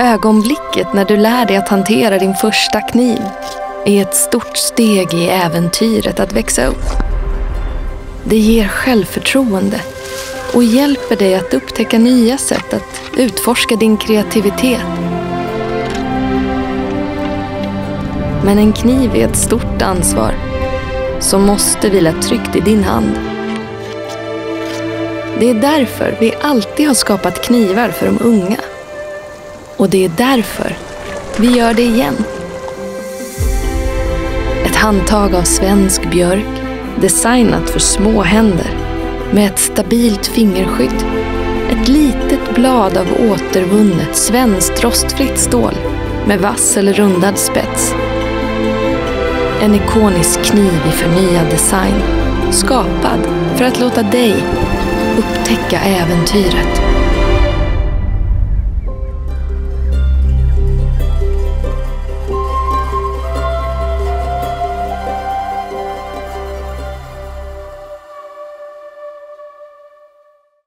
Ögonblicket när du lär dig att hantera din första kniv är ett stort steg i äventyret att växa upp. Det ger självförtroende och hjälper dig att upptäcka nya sätt att utforska din kreativitet. Men en kniv är ett stort ansvar som måste vila tryggt i din hand. Det är därför vi alltid har skapat knivar för de unga. Och det är därför vi gör det igen. Ett handtag av svensk björk designat för små händer med ett stabilt fingerskydd. Ett litet blad av återvunnet svenskt rostfritt stål med vass eller rundad spets. En ikonisk kniv i förnyad design. Skapad för att låta dig upptäcka äventyret.